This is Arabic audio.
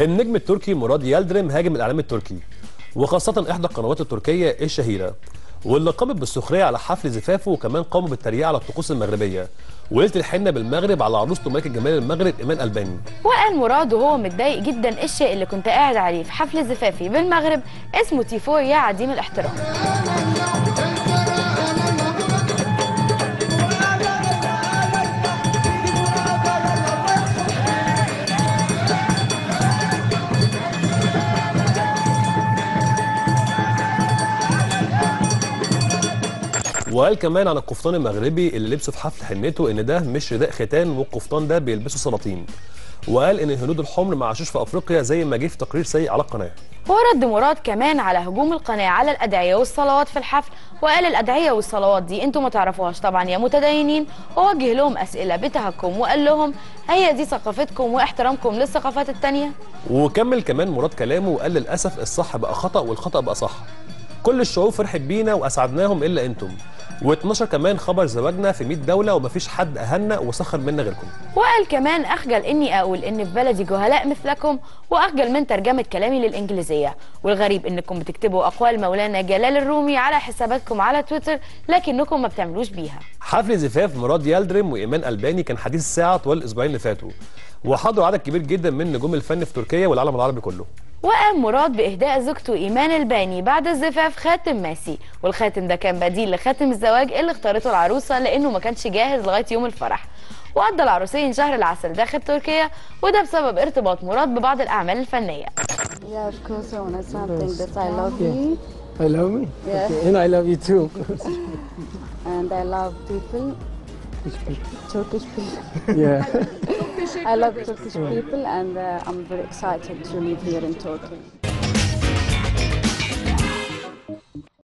النجم التركي مراد يلدرم هاجم الإعلام التركي وخاصة إحدى القنوات التركية الشهيرة. واللي قامت بالسخرية على حفل زفافه وكمان قاموا بالتريقة على الطقوس المغربية. وليله الحنة بالمغرب على عروسته ملكه جمال المغرب إيمان ألباني. وقال مراد وهو متضايق جدا الشيء اللي كنت قاعد عليه في حفل زفافي بالمغرب اسمه تيفور يا عديم الاحترام. وقال كمان عن القفطان المغربي اللي لبسه في حفل حنته إن ده مش رداء ختان والقفطان ده بيلبسه سلاطين. وقال إن الهنود الحمر ما عاشوش في أفريقيا زي ما جه في تقرير سيء على القناة. ورد مراد كمان على هجوم القناة على الأدعية والصلوات في الحفل. وقال الأدعية والصلوات دي أنتوا ما تعرفوهاش طبعا يا متدينين. ووجه لهم أسئلة بتهكم وقال لهم هي دي ثقافتكم واحترامكم للثقافات التانية؟ وكمل كمان مراد كلامه وقال للأسف الصح بقى خطأ والخطأ بقى صح. كل الشعوب فرحت بينا وأسعدناهم إلا أنتم. و12 كمان خبر زواجنا في 100 دولة ومفيش حد اهنا وسخر منا غيركم. وقال كمان أخجل إني أقول إن في بلدي جهلاء مثلكم وأخجل من ترجمة كلامي للإنجليزية. والغريب إنكم بتكتبوا أقوال مولانا جلال الرومي على حساباتكم على تويتر لكنكم ما بتعملوش بيها. حفل زفاف مراد يلدرم وإيمان ألباني كان حديث الساعة طوال الأسبوعين اللي فاتوا. وحضروا عدد كبير جدا من نجوم الفن في تركيا والعالم العربي كله. وقام مراد بإهداء زوجته إيمان الباني بعد الزفاف خاتم ماسي والخاتم ده كان بديل لخاتم الزواج اللي اختارته العروسة لأنه ما كانش جاهز لغاية يوم الفرح وقضى العروسين شهر العسل داخل تركيا وده بسبب ارتباط مراد ببعض الأعمال الفنية Yeah, of course, I want to something that I love you I love me? Yeah. Okay. And I love you too. and I love people, Turkish people. yeah. I love Turkish people, and uh, I'm very excited to live here in Turkey.